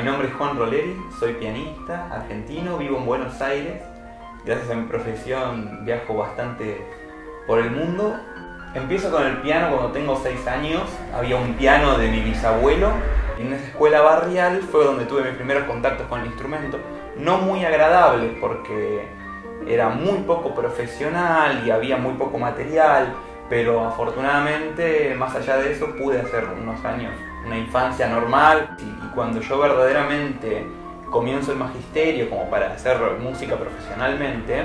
nombre es Juan Roleri, soy pianista argentino, vivo en Buenos Aires. Gracias a mi profesión viajo bastante por el mundo. Empiezo con el piano cuando tengo 6 años. Había un piano de mi bisabuelo. En esa escuela barrial fue donde tuve mis primeros contactos con el instrumento. No muy agradables porque era muy poco profesional y había muy poco material, pero afortunadamente, más allá de eso, pude hacer unos años una infancia normal y, cuando yo verdaderamente comienzo el magisterio como para hacer música profesionalmente,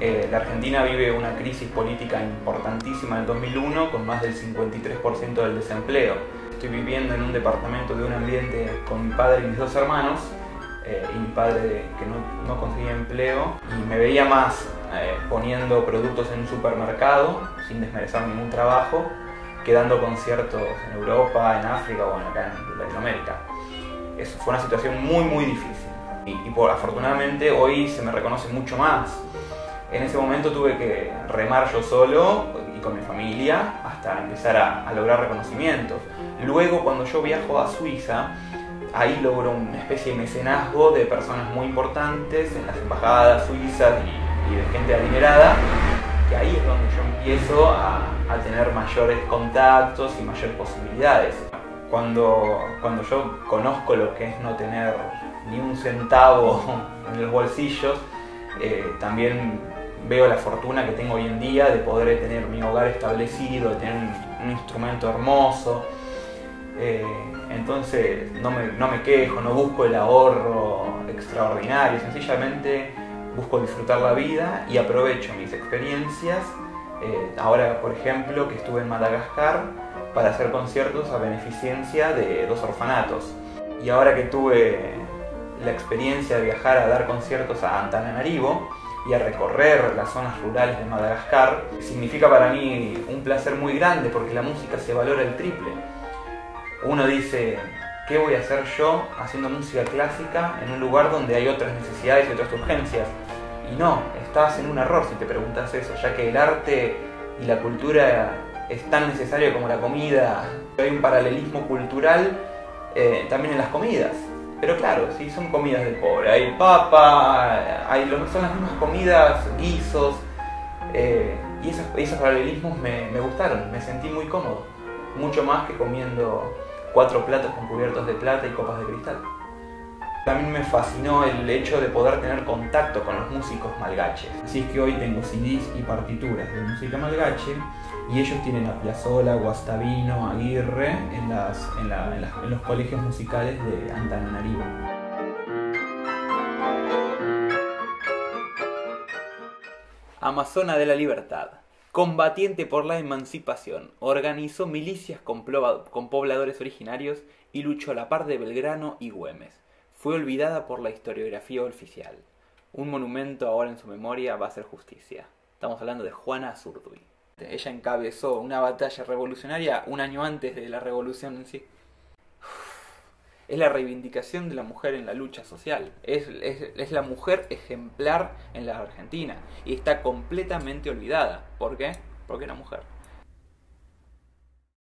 eh, la Argentina vive una crisis política importantísima en el 2001 con más del 53% del desempleo. Estoy viviendo en un departamento de un ambiente con mi padre y mis dos hermanos eh, y mi padre que no, no, conseguía empleo y me veía más eh, poniendo productos en un supermercado sin desmerecer ningún trabajo que dando conciertos en Europa, en África o acá en Latinoamérica. Eso fue una situación muy muy difícil y, por, afortunadamente hoy se me reconoce mucho más. En ese momento tuve que remar yo solo y con mi familia hasta empezar a, a lograr reconocimientos. Luego cuando yo viajo a Suiza, ahí logro una especie de mecenazgo de personas muy importantes en las embajadas suizas y, de gente adinerada, que ahí es donde yo empiezo a, tener mayores contactos y mayores posibilidades. Cuando, cuando yo conozco lo que es no tener ni un centavo en los bolsillos, eh, también veo la fortuna que tengo hoy en día de poder tener mi hogar establecido, de tener un, instrumento hermoso. Eh, entonces no me, no me quejo, no busco el ahorro extraordinario, sencillamente busco disfrutar la vida y aprovecho mis experiencias. Eh, ahora, por ejemplo, que estuve en Madagascar para hacer conciertos a beneficencia de dos orfanatos. Y ahora que tuve la experiencia de viajar a dar conciertos a Antananarivo y a recorrer las zonas rurales de Madagascar, significa para mí un placer muy grande porque la música se valora el triple uno dice, ¿qué voy a hacer yo haciendo música clásica en un lugar donde hay otras necesidades y otras urgencias? Y no, estás en un error si te preguntas eso, ya que el arte y la cultura es tan necesario como la comida. Hay un paralelismo cultural eh, también en las comidas. Pero claro, sí, son comidas del pobre. Hay papa, hay, son las mismas comidas, guisos. Eh, y esos, paralelismos me gustaron, me sentí muy cómodo. Mucho más que comiendo cuatro platos con cubiertos de plata y copas de cristal. También me fascinó el hecho de poder tener contacto con los músicos malgaches. Así es que hoy tengo CDs y partituras de música malgache y ellos tienen a Piazzolla, Guastavino, Aguirre en, en, los colegios musicales de Antananarivo. Amazona de la Libertad combatiente por la emancipación, organizó milicias con, pobladores originarios y luchó a la par de Belgrano y Güemes. Fue olvidada por la historiografía oficial. Un monumento ahora en su memoria va a ser justicia. Estamos hablando de Juana Azurduy. Ella encabezó una batalla revolucionaria un año antes de la revolución en sí es la reivindicación de la mujer en la lucha social, es, es, la mujer ejemplar en la Argentina y está completamente olvidada. ¿Por qué? Porque era mujer.